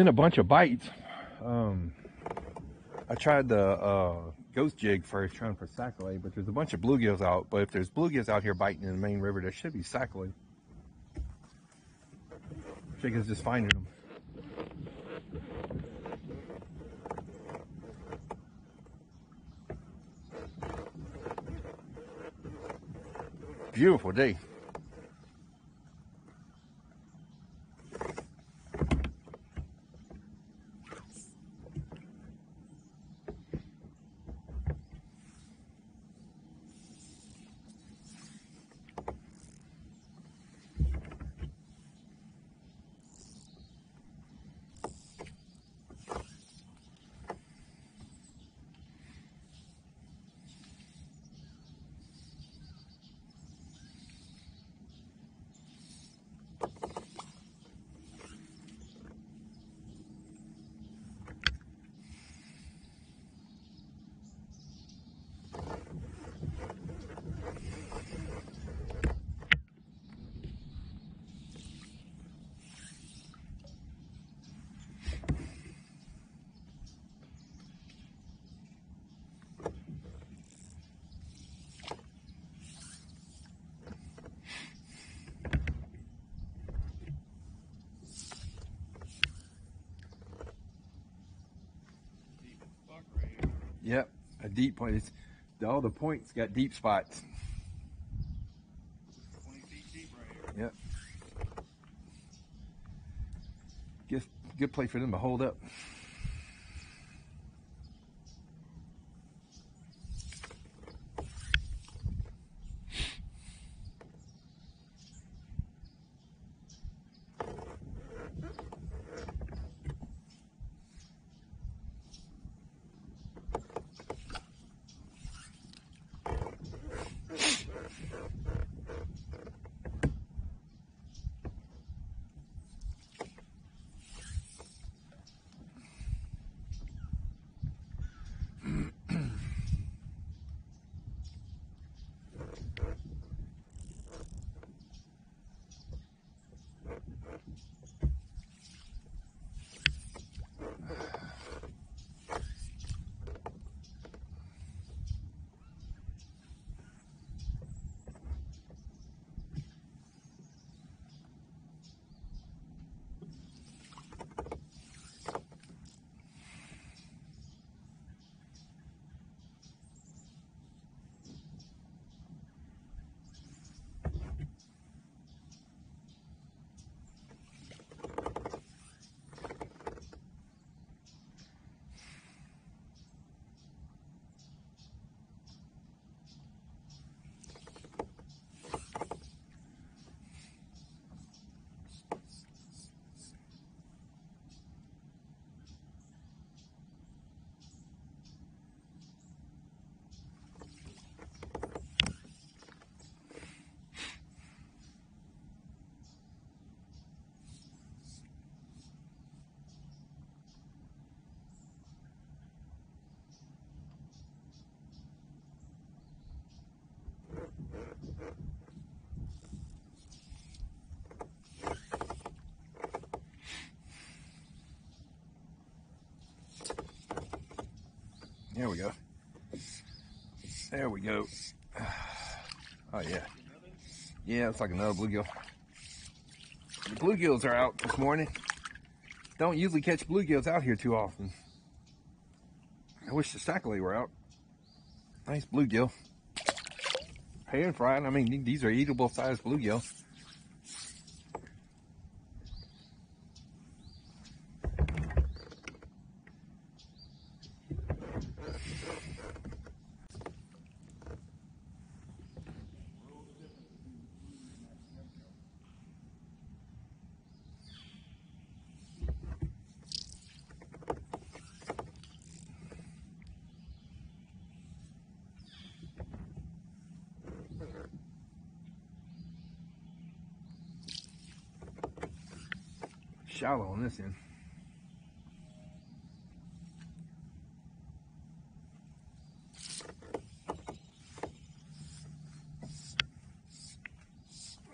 been a bunch of bites. Um, I tried the uh, ghost jig first, trying for sac-a-lait, but there's a bunch of bluegills out. But if there's bluegills out here biting in the main river, there should be sac-a-lait. Chicken's just finding them. Beautiful day. Yep, a deep point. It's, all the points got deep spots. 20 feet deep right here. Yep. Good, good place for them to hold up. There we go. There we go. Oh yeah. Yeah, it's like another bluegill. The bluegills are out this morning. Don't usually catch bluegills out here too often. I wish the sac-a-lait were out. Nice bluegill. Pan fried. I mean, these are eatable sized bluegill. Shallow on this end.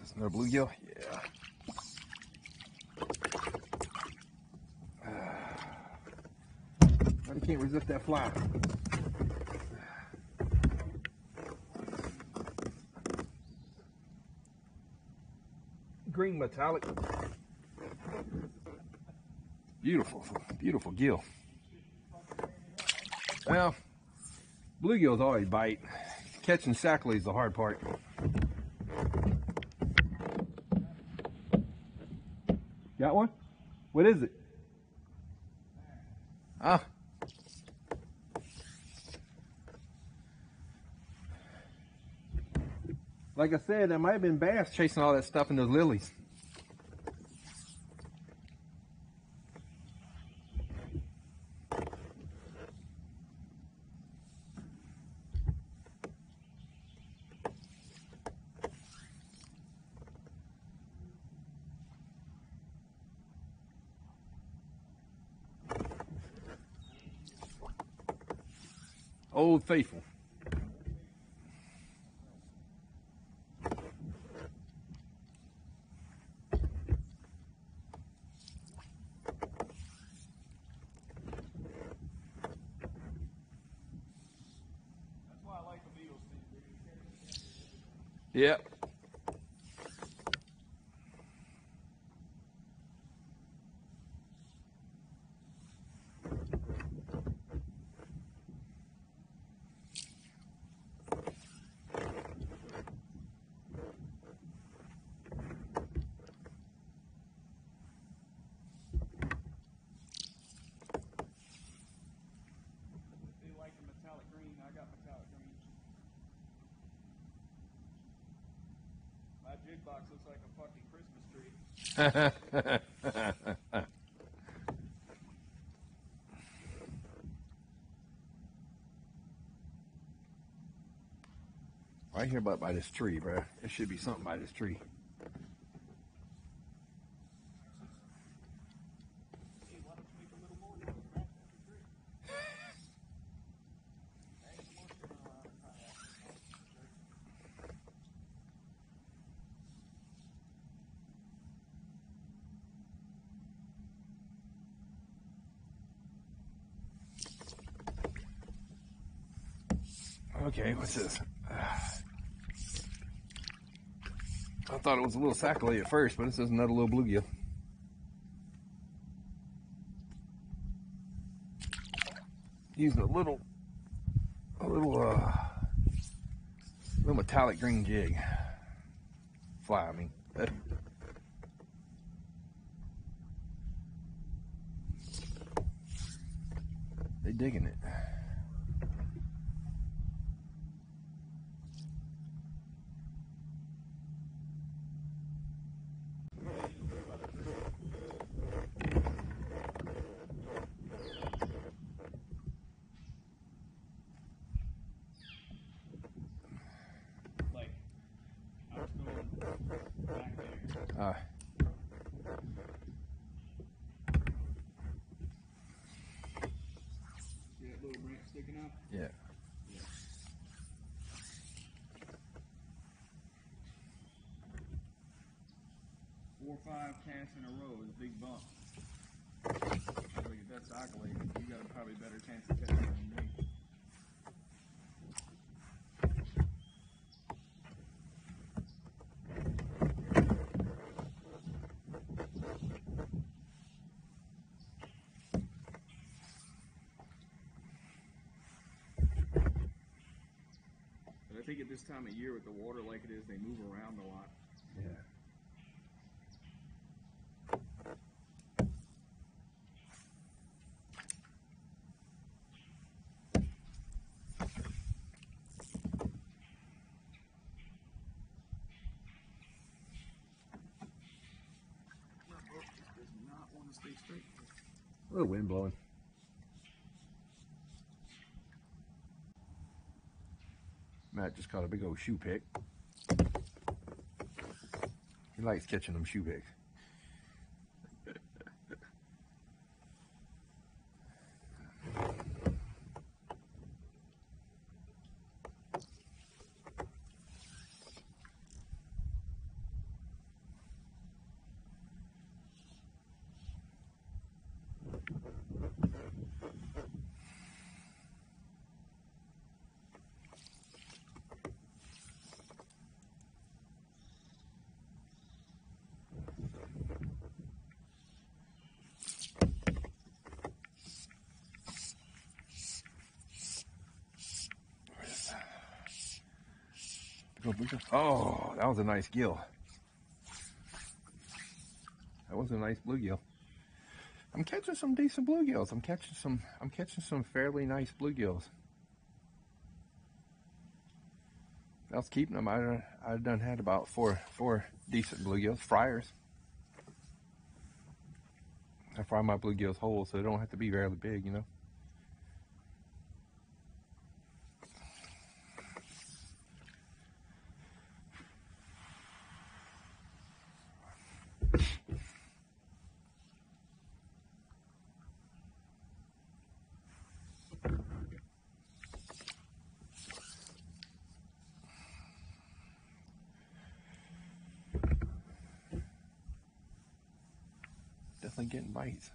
This another bluegill? Yeah. I can't resist that fly. Green metallic. Beautiful, beautiful gill. Well, bluegills always bite. Catching sac-a-lait is the hard part. Got one? What is it? Ah. Like I said, there might have been bass chasing all that stuff in those lilies. Old Faithful. Yep. If they like the metallic green, I got metallic green. My jig box looks like a fucking Christmas tree. right here but by this tree, bro. There should be something by this tree. Hey, why don't you make a little more noise? Right at the tree. Hey, come on, uh, Okay, what's this? I thought it was a little sac-a-lait at first, but this is another little bluegill. Using a little, a little, uh, little metallic green jig. Fly, I mean. They digging it. Uh, yeah. Four or five casts in a row is a big bump. If that's accolade, you got a probably better chance of catching at this time of year with the water like it is, they move around a lot. Yeah. A little wind blowing. that, just caught a big old choupique. He likes catching them choupiques. Oh, that was a nice gill. That was a nice bluegill. I'm catching some decent bluegills. I'm catching some. I'm catching some fairly nice bluegills. I was keeping them. I I done had about four four decent bluegills, fryers. I fry my bluegills whole, so they don't have to be very big, you know. Definitely getting bites.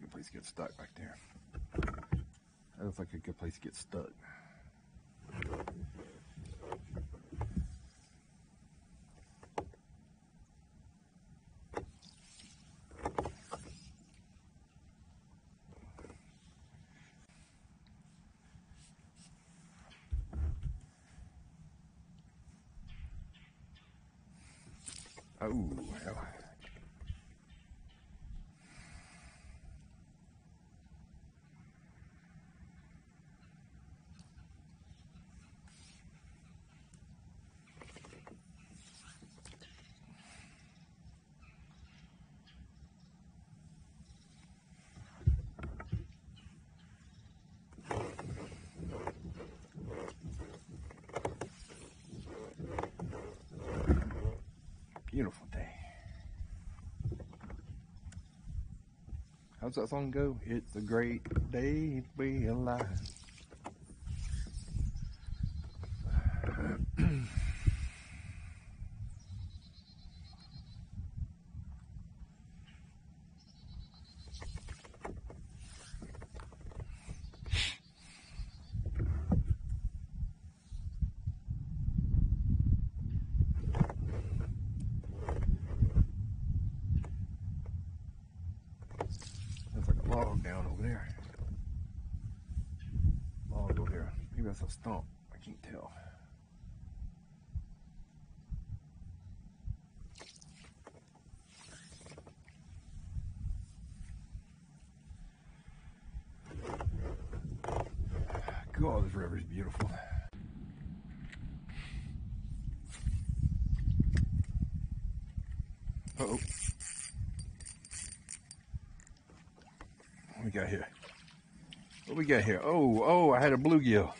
Good place to get stuck back there. That looks like a good place to get stuck. Oh. Beautiful day. How's that song go? It's a great day to be alive. There's like a log down over there. Log over there. Maybe that's a stump. I can't tell. God, this river's beautiful. Uh-oh. What we got here? What we got here? Oh, oh, I had a bluegill.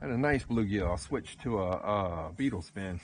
I had a nice bluegill. I switched to a, a beetle spin.